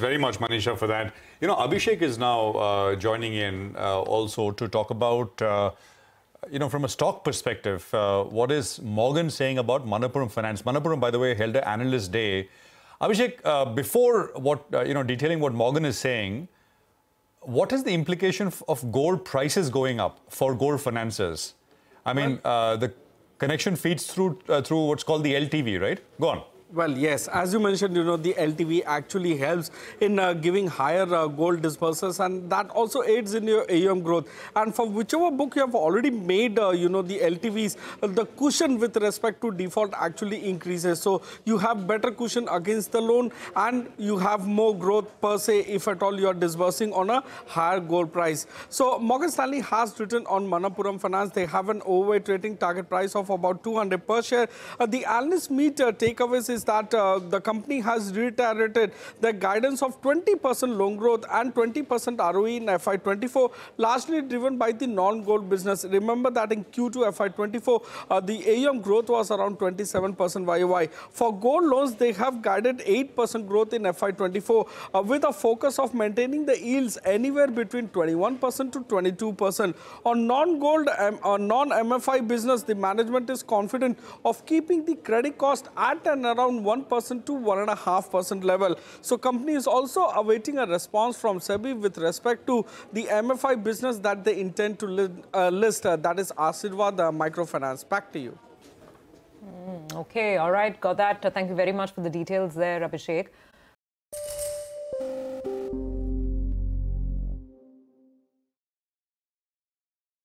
very much, Manisha, for that. You know, Abhishek is now uh, joining in uh, also to talk about, uh, you know, from a stock perspective, uh, what is Morgan saying about Manappuram Finance? Manappuram, by the way, held an analyst day. Abhishek, uh, before what, uh, you know, detailing what Morgan is saying, what is the implication of gold prices going up for gold financiers? I mean, the connection feeds through through what's called the LTV, right? Go on. Well, yes, as you mentioned, you know, the LTV actually helps in uh, giving higher uh, gold disbursements and that also aids in your AUM growth. And for whichever book you have already made, uh, you know, the LTVs, uh, the cushion with respect to default actually increases. So you have better cushion against the loan and you have more growth per se if at all you are disbursing on a higher gold price. So Morgan Stanley has written on Manappuram Finance, they have an overweight rating target price of about 200 per share. Uh, the analyst meet uh, takeaways is is that uh, the company has reiterated the guidance of 20% loan growth and 20% ROE in FY24, largely driven by the non-gold business. Remember that in Q2 FY24, uh, the AUM growth was around 27% YOY. For gold loans, they have guided 8% growth in FY24 uh, with a focus of maintaining the yields anywhere between 21% to 22%. On non-gold, um, uh, non-MFI business, the management is confident of keeping the credit cost at and around around 1% to 1.5% level. So company is also awaiting a response from SEBI with respect to the MFI business that they intend to li uh, list. Uh, that is Asirvad uh, Microfinance. Back to you. Mm, okay, all right, got that. thank you very much for the details there, Abhishek.